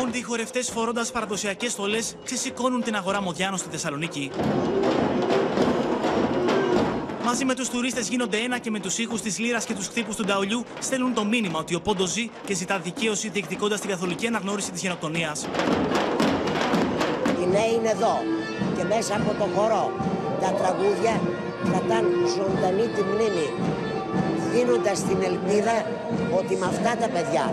Πόντι οι χορευτές φορώντας παραδοσιακές στολές ξεσηκώνουν την αγορά Μοδιάνο στη Θεσσαλονίκη. Μαζί με τους τουρίστες γίνονται ένα και με τους ήχους της λύρας και τους χτύπους του Νταολιού στέλνουν το μήνυμα ότι ο Πόντος ζει και ζητά δικαίωση διεκδικώντας την καθολική αναγνώριση της γενοκτονίας. Οι νέοι είναι εδώ και μέσα από το χορό τα τραγούδια κρατάνε ζωντανή τη μνήμη δίνοντας την ελπίδα ότι με αυτά τα παιδιά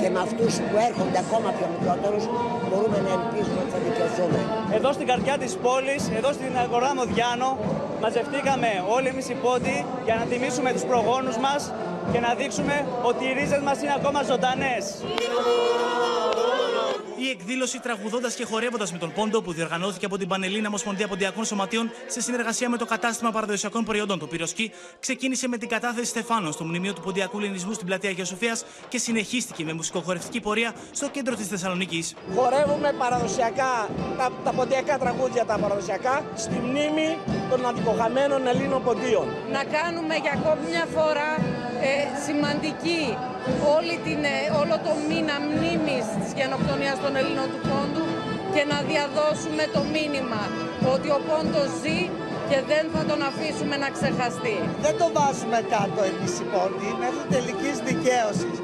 και με αυτούς που έρχονται ακόμα πιο μικρότερους μπορούμε να ελπίζουμε ότι θα δικαιωθούμε. Εδώ στην καρδιά της πόλης, εδώ στην αγορά Μοδιάνο, μαζευτήκαμε όλοι εμείς οι πόντοι για να τιμήσουμε τους προγόνους μας και να δείξουμε ότι οι ρίζες μας είναι ακόμα ζωντανές. Η εκδήλωση τραγουδώντας και χορεύοντας με τον Πόντο που διοργανώθηκε από την Πανελλήνα Ομοσπονδία Ποντιακών Σωματείων σε συνεργασία με το κατάστημα παραδοσιακών προϊόντων του Πυροσκή ξεκίνησε με την κατάθεση Στεφάνων στο μνημείο του Ποντιακού Λινισμού στην πλατεία Αγία Σοφία και συνεχίστηκε με μουσικοχορευτική πορεία στο κέντρο της Θεσσαλονίκης. Χορεύουμε παραδοσιακά, τα, τα ποντιακά τραγούδια τα παραδοσιακά, στη μνήμη των αντιποχαμένων Ελλήνων ποντίων. Να κάνουμε για ακόμη μια φορά ε, σημαντική όλη την, ε, όλο το μήνα μνήμης της γενοκτονίας των Ελλήνων του Πόντου και να διαδώσουμε το μήνυμα ότι ο Πόντος ζει και δεν θα τον αφήσουμε να ξεχαστεί. Δεν το βάζουμε κάτω εμείς οι Πόντοι μέχρι τελικής δικαίωσης.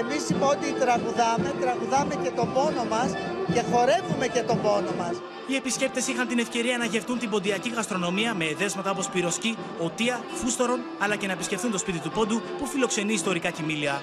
Εμείς οι Πόντοι τραγουδάμε, τραγουδάμε και τον πόνο μας και χορεύουμε και τον πόνο μας. Οι επισκέπτες είχαν την ευκαιρία να γευτούν την ποντιακή γαστρονομία με δέσματα όπως πυροσκή, οτία, φούστορον, αλλά και να επισκεφθούν το σπίτι του πόντου που φιλοξενεί ιστορικά κοιμήλια.